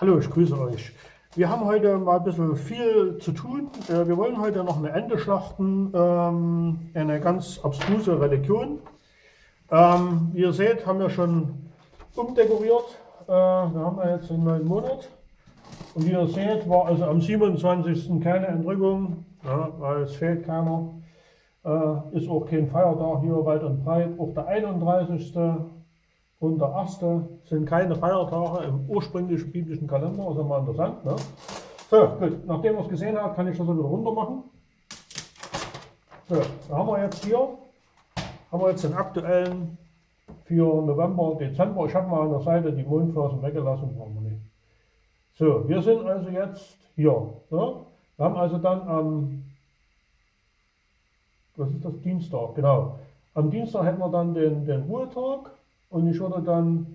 Hallo, ich grüße euch. Wir haben heute mal ein bisschen viel zu tun. Äh, wir wollen heute noch eine Ente schlachten, ähm, eine ganz abstruse Religion. Ähm, wie ihr seht, haben wir schon umdekoriert. Äh, wir haben jetzt einen neuen Monat. Und wie ihr seht, war also am 27. keine Entrückung, weil es fehlt keiner. Äh, ist auch kein Feiertag hier weit und breit. Auch der 31. und der 1. sind keine Feiertage im ursprünglichen biblischen Kalender. Ist mal interessant. Ne? So, gut. Nachdem ihr es gesehen habt, kann ich das wieder runter machen. So, da haben wir jetzt hier, haben wir jetzt den aktuellen für November, Dezember. Ich habe mal an der Seite die Mondphasen weggelassen, brauchen wir nicht. So, wir sind also jetzt hier. Ne? Wir haben also dann am was ist das, Dienstag, genau. Am Dienstag hätten wir dann den, den Ruhetag und ich würde dann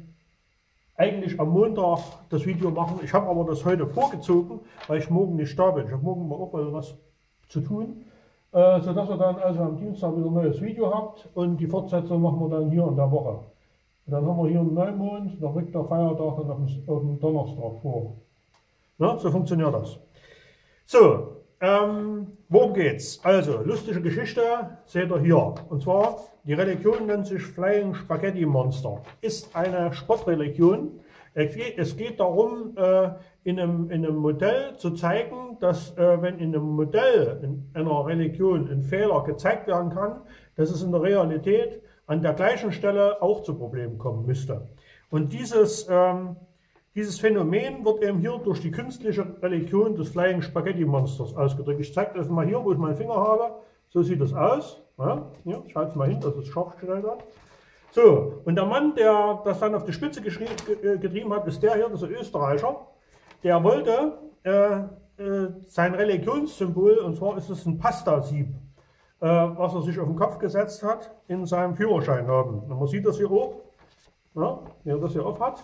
eigentlich am Montag das Video machen. Ich habe aber das heute vorgezogen, weil ich morgen nicht da bin. Ich habe morgen mal auch mal was zu tun, äh, sodass ihr dann also am Dienstag wieder ein neues Video habt und die Fortsetzung machen wir dann hier in der Woche. Und dann haben wir hier einen Neumond, dann rückt der Feiertag dann auf den Donnerstag vor. Ja, so funktioniert das. So, ähm, worum geht's? Also, lustige Geschichte seht ihr hier. Und zwar, die Religion nennt sich Flying Spaghetti Monster. Ist eine Sportreligion. Es geht darum, äh, in einem, in einem Modell zu zeigen, dass äh, wenn in einem Modell in einer Religion ein Fehler gezeigt werden kann, dass es in der Realität an der gleichen Stelle auch zu Problemen kommen müsste. Und dieses ähm, dieses Phänomen wird eben hier durch die künstliche Religion des Flying Spaghetti Monsters ausgedrückt. Ich zeige das mal hier, wo ich meinen Finger habe. So sieht das aus. Ja, hier, ich halte es mal hin, dass es scharf gestellt hat. So, und der Mann, der das dann auf die Spitze äh, getrieben hat, ist der hier, ein Österreicher. Der wollte äh, äh, sein Religionssymbol, und zwar ist es ein Pasta-Sieb, äh, was er sich auf den Kopf gesetzt hat, in seinem Führerschein haben. Und man sieht das hier auch, ja, er das hier auf hat.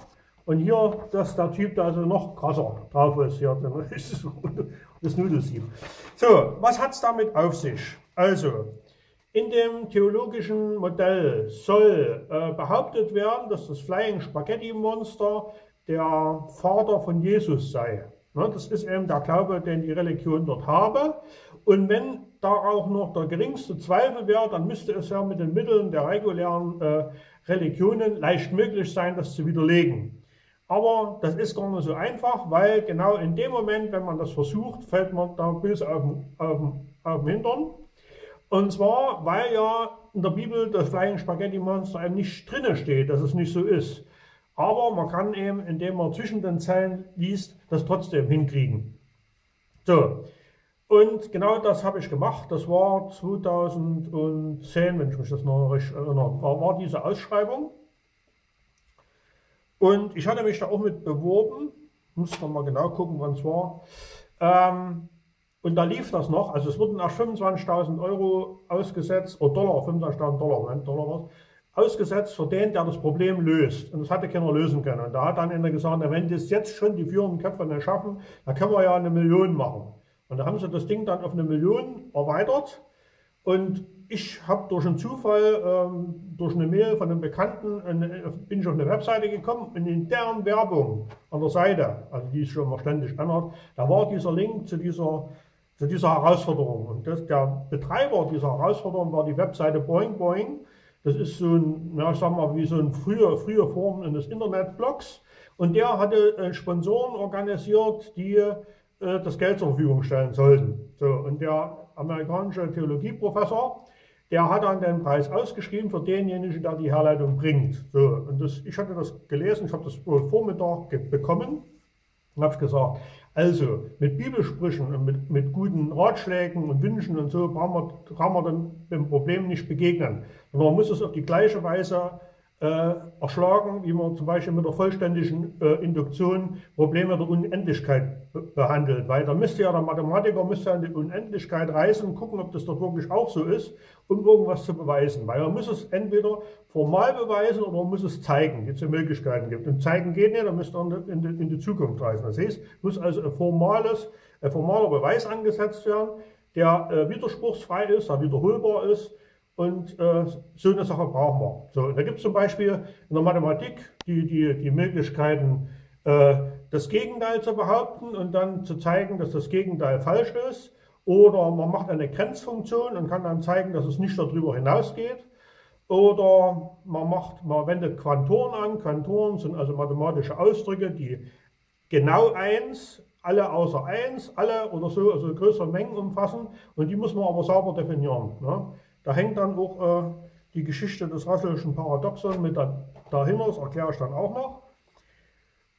Und hier, dass der Typ da also noch krasser drauf ist, hier, das Nudelsieb. So, was hat es damit auf sich? Also, in dem theologischen Modell soll äh, behauptet werden, dass das Flying Spaghetti Monster der Vater von Jesus sei. Ne, das ist eben der Glaube, den die Religion dort habe. Und wenn da auch noch der geringste Zweifel wäre, dann müsste es ja mit den Mitteln der regulären äh, Religionen leicht möglich sein, das zu widerlegen. Aber das ist gar nicht so einfach, weil genau in dem Moment, wenn man das versucht, fällt man da böse auf den, auf, auf den Hintern. Und zwar, weil ja in der Bibel das Flying Spaghetti Monster eben nicht drinne steht, dass es nicht so ist. Aber man kann eben, indem man zwischen den Zeilen liest, das trotzdem hinkriegen. So, und genau das habe ich gemacht. Das war 2010, wenn ich mich das noch richtig erinnere, war, war diese Ausschreibung. Und ich hatte mich da auch mit beworben, muss noch mal genau gucken, wann es war. Ähm, und da lief das noch, also es wurden erst 25.000 Euro ausgesetzt, oder Dollar, 25.000 Dollar, Moment, Dollar was, ausgesetzt für den, der das Problem löst. Und das hatte keiner lösen können. Und da hat dann einer gesagt, wenn das jetzt schon die führenden Köpfe nicht schaffen, dann können wir ja eine Million machen. Und da haben sie das Ding dann auf eine Million erweitert. Und ich habe durch einen Zufall, ähm, durch eine Mail von einem Bekannten, eine, bin ich auf eine Webseite gekommen und in deren Werbung an der Seite, also die ist schon mal ständig ändert, da war dieser Link zu dieser, zu dieser Herausforderung. Und das, der Betreiber dieser Herausforderung war die Webseite Boing Boing. Das ist so ein, ja, ich sag mal, wie so eine frühe, frühe Form eines Internetblogs. Und der hatte äh, Sponsoren organisiert, die äh, das Geld zur Verfügung stellen sollten. So, und der amerikanische Theologieprofessor, der hat dann den Preis ausgeschrieben für denjenigen, der die Herleitung bringt. So, und das, ich hatte das gelesen, ich habe das wohl Vormittag bekommen und habe gesagt, also mit Bibelsprüchen und mit, mit guten Ratschlägen und Wünschen und so kann man, kann man dem, Problem nicht begegnen. Man muss es auf die gleiche Weise äh, erschlagen, wie man zum Beispiel mit der vollständigen äh, Induktion Probleme der Unendlichkeit behandelt. Weil da müsste ja der Mathematiker müsste in die Unendlichkeit reisen und gucken, ob das doch wirklich auch so ist, um irgendwas zu beweisen. Weil er muss es entweder formal beweisen oder muss es zeigen, die es Möglichkeiten gibt. Und zeigen geht nicht, dann müsste er in die, in die Zukunft reisen. Das heißt, muss also ein, formales, ein formaler Beweis angesetzt werden, der äh, widerspruchsfrei ist, der wiederholbar ist und äh, so eine Sache brauchen wir. So, da gibt es zum Beispiel in der Mathematik die, die, die Möglichkeiten, äh, das Gegenteil zu behaupten und dann zu zeigen, dass das Gegenteil falsch ist. Oder man macht eine Grenzfunktion und kann dann zeigen, dass es nicht darüber hinausgeht. Oder man, macht, man wendet Quantoren an. Quantoren sind also mathematische Ausdrücke, die genau eins, alle außer eins, alle oder so, also größere Mengen umfassen. Und die muss man aber sauber definieren. Ne? Da hängt dann auch äh, die Geschichte des Russellschen Paradoxon mit dahinter, das erkläre ich dann auch noch.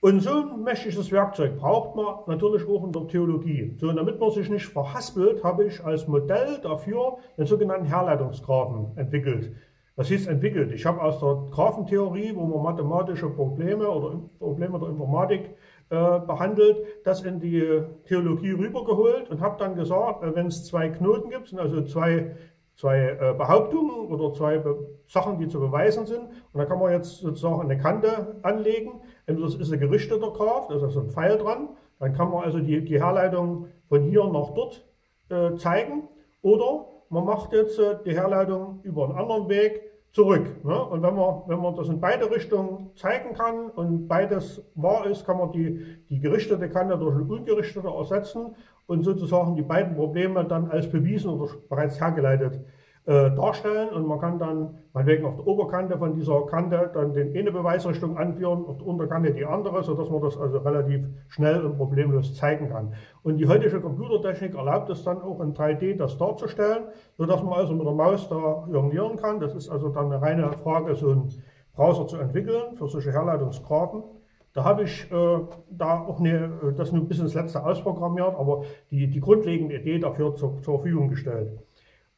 Und so ein mächtiges Werkzeug braucht man natürlich auch in der Theologie. So, damit man sich nicht verhaspelt, habe ich als Modell dafür den sogenannten Herleitungsgrafen entwickelt. Was hieß entwickelt? Ich habe aus der Graphentheorie, wo man mathematische Probleme oder Probleme der Informatik äh, behandelt, das in die Theologie rübergeholt und habe dann gesagt, äh, wenn es zwei Knoten gibt, also zwei zwei äh, Behauptungen oder zwei Sachen, die zu beweisen sind. Und da kann man jetzt sozusagen eine Kante anlegen. Entweder es ist eine gerichteter Graph, also ein Pfeil dran. Dann kann man also die, die Herleitung von hier nach dort äh, zeigen. Oder man macht jetzt äh, die Herleitung über einen anderen Weg zurück. Ne? Und wenn man, wenn man das in beide Richtungen zeigen kann und beides wahr ist, kann man die, die gerichtete Kante durch eine ungerichtete ersetzen und sozusagen die beiden Probleme dann als bewiesen oder bereits hergeleitet äh, darstellen. Und man kann dann meinetwegen auf der Oberkante von dieser Kante dann den eine Beweisrichtung anführen, auf der Unterkante die andere, sodass man das also relativ schnell und problemlos zeigen kann. Und die heutige Computertechnik erlaubt es dann auch in 3D das darzustellen, sodass man also mit der Maus da jonglieren kann. Das ist also dann eine reine Frage, so einen Browser zu entwickeln für solche Herleitungsgrafen. Da habe ich äh, da auch eine, äh, das nur bis ins letzte ausprogrammiert, aber die, die grundlegende Idee dafür zur, zur Verfügung gestellt.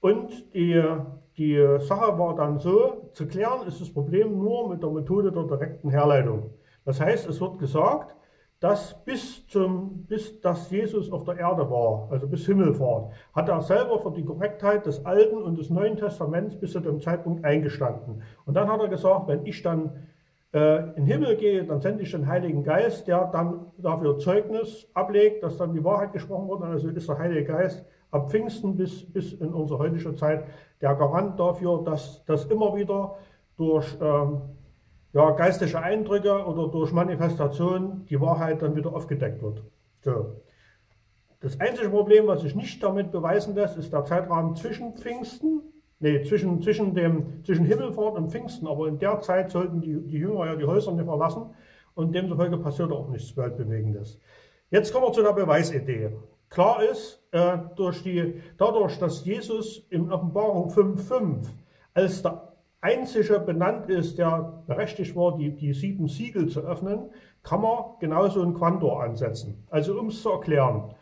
Und die, die Sache war dann so, zu klären ist das Problem nur mit der Methode der direkten Herleitung. Das heißt, es wird gesagt, dass bis, zum, bis dass Jesus auf der Erde war, also bis Himmelfahrt, hat er selber für die Korrektheit des Alten und des Neuen Testaments bis zu dem Zeitpunkt eingestanden. Und dann hat er gesagt, wenn ich dann äh, in den Himmel gehe, dann sende ich den Heiligen Geist, der dann dafür Zeugnis ablegt, dass dann die Wahrheit gesprochen wurde. Also ist der Heilige Geist ab Pfingsten bis, bis in unsere heutige Zeit der Garant dafür, dass das immer wieder durch ähm, ja, geistige Eindrücke oder durch Manifestation die Wahrheit dann wieder aufgedeckt wird. So. Das einzige Problem, was sich nicht damit beweisen lässt, ist der Zeitraum zwischen Pfingsten Nee, zwischen, zwischen, dem, zwischen Himmelfahrt und Pfingsten, aber in der Zeit sollten die, die Jünger ja die Häuser nicht verlassen und demzufolge passiert auch nichts Weltbewegendes. Jetzt kommen wir zu der Beweisidee. Klar ist, äh, durch die, dadurch, dass Jesus in Offenbarung 5,5 als der Einzige benannt ist, der berechtigt war, die, die sieben Siegel zu öffnen, kann man genauso einen Quantor ansetzen. Also um es zu erklären,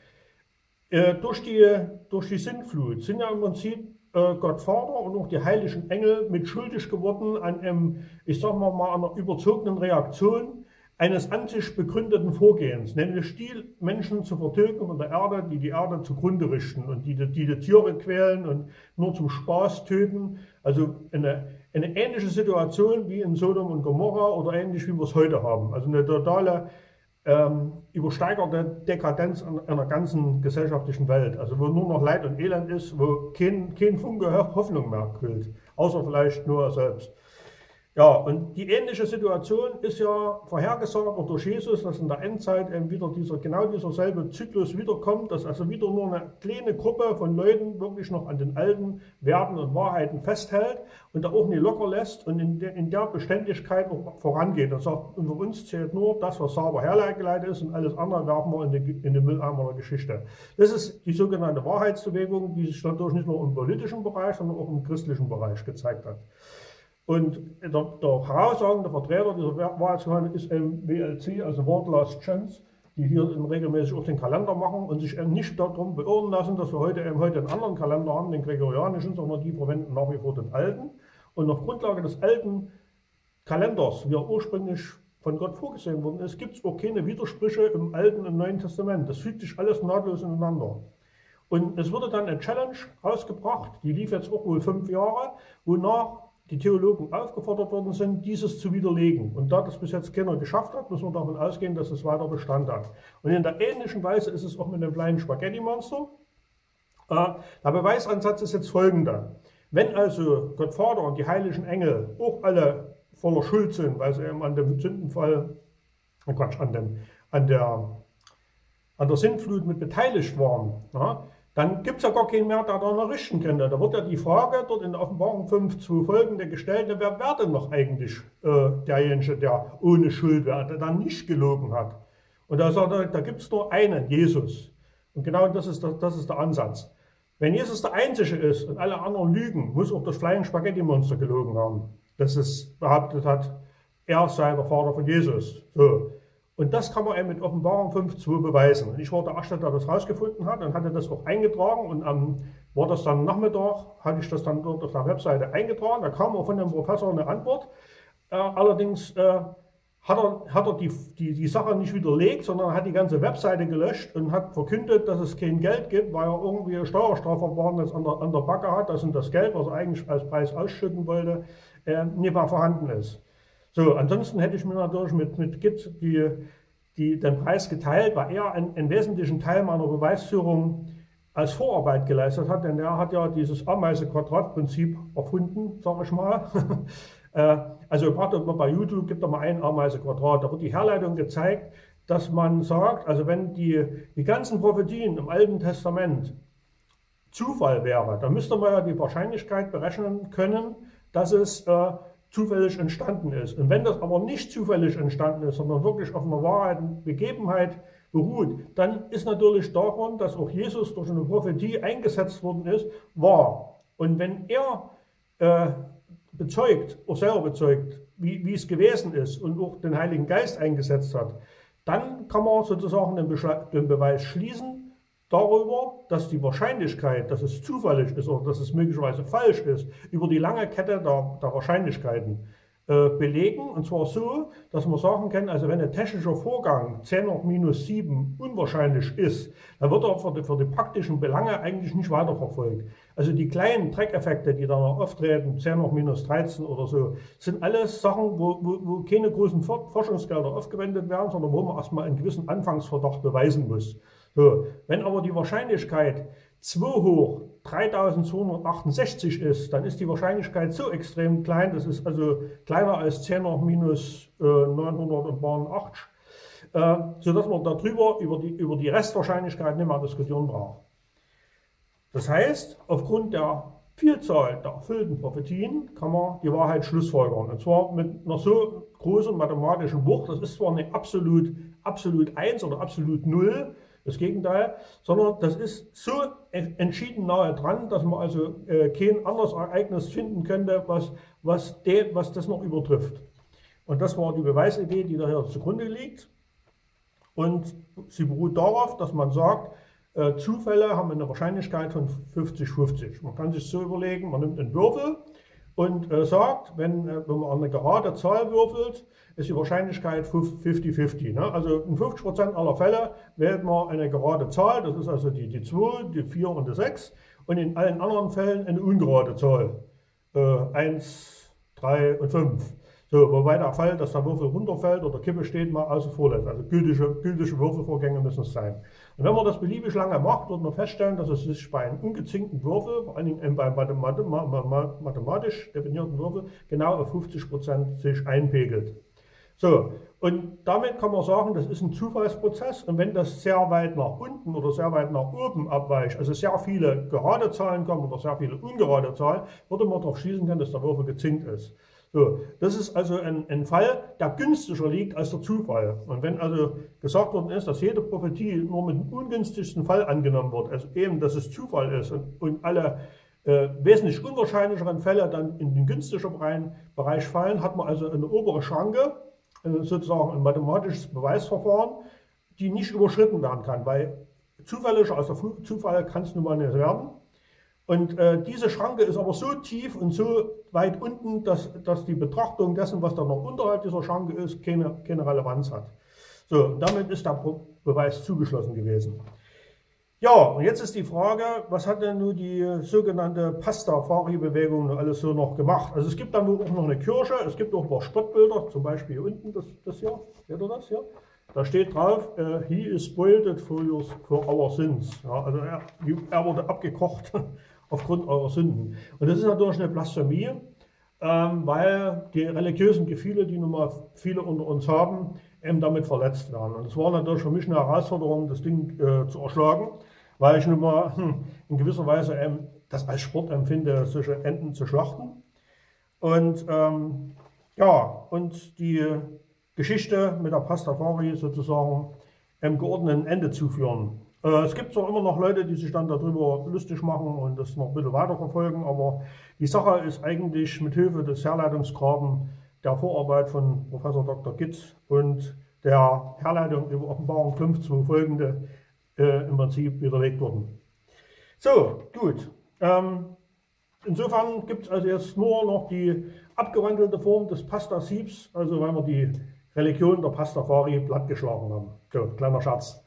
äh, durch, die, durch die Sintflut sind ja im Prinzip äh, Gott Vater und auch die heiligen Engel mit schuldig geworden an einem, ich sag mal, mal einer überzogenen Reaktion eines an sich begründeten Vorgehens, nämlich die Menschen zu vertilgen von der Erde, die die Erde zugrunde richten und die die, die Tiere quälen und nur zum Spaß töten. Also eine, eine ähnliche Situation wie in Sodom und Gomorra oder ähnlich wie wir es heute haben. Also eine totale ähm, übersteigerte Dekadenz einer ganzen gesellschaftlichen Welt. Also wo nur noch Leid und Elend ist, wo kein, kein Funke Hoffnung mehr quillt, außer vielleicht nur selbst. Ja, und die ähnliche Situation ist ja vorhergesagt durch Jesus, dass in der Endzeit eben wieder dieser, genau dieser selbe Zyklus wiederkommt, dass also wieder nur eine kleine Gruppe von Leuten wirklich noch an den alten Werten und Wahrheiten festhält und da auch nie locker lässt und in der, in der Beständigkeit auch vorangeht. Das sagt, unter uns zählt nur das, was sauber hergeleitet ist und alles andere werfen wir in den, in den Mülleimer der Geschichte. Das ist die sogenannte Wahrheitsbewegung, die sich natürlich nicht nur im politischen Bereich, sondern auch im christlichen Bereich gezeigt hat. Und der, der herausragende Vertreter dieser Wahrheitsgemeinde ist eben WLC, also Word Last Chance, die hier regelmäßig auch den Kalender machen und sich nicht darum beirren lassen, dass wir heute eben heute einen anderen Kalender haben, den gregorianischen, sondern die verwenden nach wie vor den alten. Und auf Grundlage des alten Kalenders, wie er ursprünglich von Gott vorgesehen worden ist, gibt es auch keine Widersprüche im Alten und Neuen Testament. Das fügt sich alles nahtlos ineinander. Und es wurde dann eine Challenge rausgebracht, die lief jetzt auch wohl fünf Jahre, wonach die Theologen aufgefordert worden sind, dieses zu widerlegen. Und da das bis jetzt keiner geschafft hat, muss man davon ausgehen, dass es weiter Bestand hat. Und in der ähnlichen Weise ist es auch mit dem kleinen Spaghetti-Monster. Äh, der Beweisansatz ist jetzt folgender. Wenn also Gott Vater und die heiligen Engel auch alle voller Schuld sind, weil sie eben an dem Sündenfall oh Quatsch, an, den, an, der, an der Sintflut mit beteiligt waren, ja, dann gibt es ja gar keinen mehr, der da noch richten könnte. Da wird ja die Frage dort in der Offenbarung 5 zu folgende gestellt, wer wäre denn noch eigentlich äh, derjenige, der ohne Schuld wäre, der dann nicht gelogen hat. Und da, da gibt es nur einen, Jesus. Und genau das ist, der, das ist der Ansatz. Wenn Jesus der Einzige ist und alle anderen lügen, muss auch das Flying Spaghetti Monster gelogen haben. Das es behauptet hat, er sei der Vater von Jesus. So. Und das kann man eben mit Offenbarung 5.2 beweisen. Ich war der Erste, der das rausgefunden hat und hatte das auch eingetragen. Und am war das dann Nachmittag, hatte ich das dann dort auf der Webseite eingetragen. Da kam auch von dem Professor eine Antwort. Äh, allerdings äh, hat er, hat er die, die, die Sache nicht widerlegt, sondern hat die ganze Webseite gelöscht und hat verkündet, dass es kein Geld gibt, weil er irgendwie Steuerstrafverfahren an der, an der Backe hat, dass das Geld, was er eigentlich als Preis ausschütten wollte, äh, nicht mehr vorhanden ist. So, ansonsten hätte ich mir natürlich mit, mit Git die, die, den Preis geteilt, weil er einen, einen wesentlichen Teil meiner Beweisführung als Vorarbeit geleistet hat, denn er hat ja dieses Ameise-Quadrat-Prinzip erfunden, sage ich mal. Äh, also gerade bei YouTube gibt es mal ein Ameise-Quadrat, da wird die Herleitung gezeigt, dass man sagt, also wenn die, die ganzen Prophetien im Alten Testament Zufall wäre, dann müsste man ja die Wahrscheinlichkeit berechnen können, dass es äh, zufällig entstanden ist. Und wenn das aber nicht zufällig entstanden ist, sondern wirklich auf einer Wahrheit und Begebenheit beruht, dann ist natürlich davon, dass auch Jesus durch eine Prophetie eingesetzt worden ist, wahr. Und wenn er äh, bezeugt, auch selber bezeugt, wie, wie es gewesen ist und auch den Heiligen Geist eingesetzt hat, dann kann man sozusagen den, Beschle den Beweis schließen, darüber, dass die Wahrscheinlichkeit, dass es zufällig ist oder dass es möglicherweise falsch ist, über die lange Kette der, der Wahrscheinlichkeiten äh, belegen. Und zwar so, dass man sagen kann, also wenn ein technischer Vorgang 10 hoch minus 7 unwahrscheinlich ist, dann wird er für die, für die praktischen Belange eigentlich nicht weiterverfolgt. Also die kleinen Dreckeffekte, die da noch auftreten, 10 hoch minus 13 oder so, sind alles Sachen, wo, wo, wo keine großen Forschungsgelder aufgewendet werden, sondern wo man erstmal einen gewissen Anfangsverdacht beweisen muss. So, wenn aber die Wahrscheinlichkeit 2 hoch 3268 ist, dann ist die Wahrscheinlichkeit so extrem klein, das ist also kleiner als 10 hoch minus äh, 980, äh, sodass man darüber über die, über die Restwahrscheinlichkeit nicht mehr diskutieren braucht. Das heißt, aufgrund der Vielzahl der erfüllten Prophetien kann man die Wahrheit schlussfolgern. Und zwar mit einer so großen mathematischen Wucht, das ist zwar nicht absolut, absolut 1 oder absolut 0, das Gegenteil, sondern das ist so entschieden nahe dran, dass man also äh, kein anderes Ereignis finden könnte, was, was, de, was das noch übertrifft. Und das war die Beweisidee, die daher zugrunde liegt. Und sie beruht darauf, dass man sagt, äh, Zufälle haben eine Wahrscheinlichkeit von 50-50. Man kann sich so überlegen, man nimmt einen Würfel und äh, sagt, wenn, äh, wenn man eine gerade Zahl würfelt, ist die Wahrscheinlichkeit 50-50. Ne? Also in 50% aller Fälle wählt man eine gerade Zahl, das ist also die, die 2, die 4 und die 6 und in allen anderen Fällen eine ungerade Zahl, äh, 1, 3 und 5. So, wobei der Fall, dass der Würfel runterfällt oder Kippe steht, mal außen vor lässt. Also gültige, gültige Würfelvorgänge müssen es sein. Und wenn man das beliebig lange macht, wird man feststellen, dass es sich bei einem ungezinkten Würfel, vor allen Dingen beim mathematisch definierten Würfel, genau auf 50% sich einpegelt. So, und damit kann man sagen, das ist ein Zufallsprozess. Und wenn das sehr weit nach unten oder sehr weit nach oben abweicht, also sehr viele gerade Zahlen kommen oder sehr viele ungerade Zahlen, würde man darauf schließen können, dass der Würfel gezinkt ist. So, das ist also ein, ein, Fall, der günstiger liegt als der Zufall. Und wenn also gesagt worden ist, dass jede Prophetie nur mit dem ungünstigsten Fall angenommen wird, also eben, dass es Zufall ist und, und alle äh, wesentlich unwahrscheinlicheren Fälle dann in den günstigen Bereich fallen, hat man also eine obere Schranke, äh, sozusagen ein mathematisches Beweisverfahren, die nicht überschritten werden kann, weil zufällig aus der Zufall kann es nun mal nicht werden. Und äh, diese Schranke ist aber so tief und so weit unten, dass, dass die Betrachtung dessen, was da noch unterhalb dieser Schranke ist, keine, keine Relevanz hat. So, damit ist der Beweis zugeschlossen gewesen. Ja, und jetzt ist die Frage, was hat denn nun die sogenannte Pastafari-Bewegung alles so noch gemacht? Also es gibt dann auch noch eine Kirche, es gibt auch ein paar Spottbilder, zum Beispiel hier unten, das, das hier, seht ihr das hier? Da steht drauf, uh, he is spoiled for, for our sins. Ja, also er, er wurde abgekocht aufgrund eurer Sünden. Und das ist natürlich eine Blasphemie, ähm, weil die religiösen Gefühle, die nun mal viele unter uns haben, eben damit verletzt werden. Und es war natürlich für mich eine Herausforderung, das Ding äh, zu erschlagen, weil ich nun mal hm, in gewisser Weise ähm, das als Sport empfinde, solche Enten zu schlachten. Und ähm, ja, und die Geschichte mit der Pastafari sozusagen einem geordneten Ende zuführen. Äh, es gibt zwar immer noch Leute, die sich dann darüber lustig machen und das noch ein bisschen weiterverfolgen, aber die Sache ist eigentlich mit Hilfe des Herleitungsgraben der Vorarbeit von Professor Dr. Gitt und der Herleitung über Offenbarung 5 zu folgende äh, im Prinzip widerlegt worden. So, gut. Ähm, insofern gibt es also jetzt nur noch die abgewandelte Form des Pasta-Siebs, also weil wir die Religion der Pastafari plattgeschlagen haben. So, kleiner Schatz.